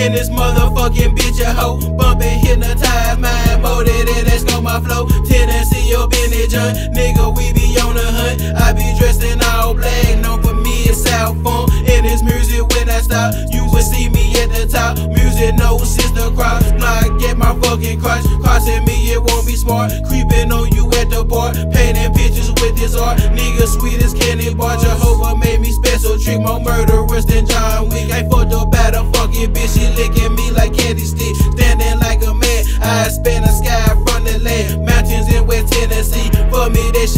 in this motherfucking bitch a hoe. My flow. Tennessee up in it. Nigga, we be on the hunt. I be dressed in all black, known for me it's South Funk. And this music when I stop, you will see me at the top. Music no sister cross, block get my fucking cross. Crossing me, it won't be smart. Creeping on you at the bar, painting pictures with this art. Nigga, sweet as candy bar. Jehovah made me special, treat more murderers than John Wick. I fucked up at a fucking bitch, she licking me like candy stick. Standing like a man, I spin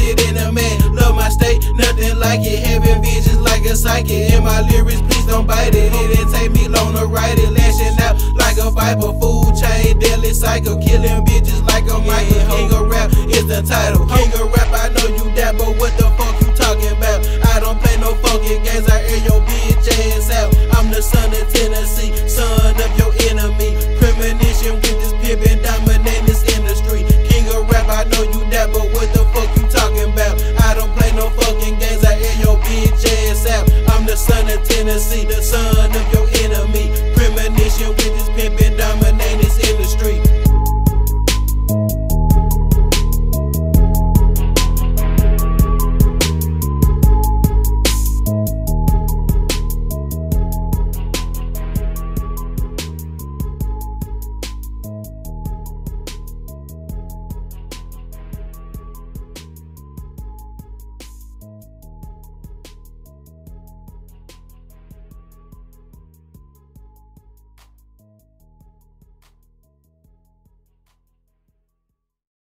shit in a man. Love my state, nothing like it. Having visions like a psychic. In my lyrics, please don't bite it. It didn't take me long to write it. Lashing out like a viper, food chain, deadly psycho. Killing bitches like a Michael. King of rap is the title. King of rap, I know you that, but what the fuck you talking about? I don't play no fucking games, I air your bitch ass out. I'm the son of Tennessee, son of your out. I'm the son of your enemy. Premonition with this pimpin',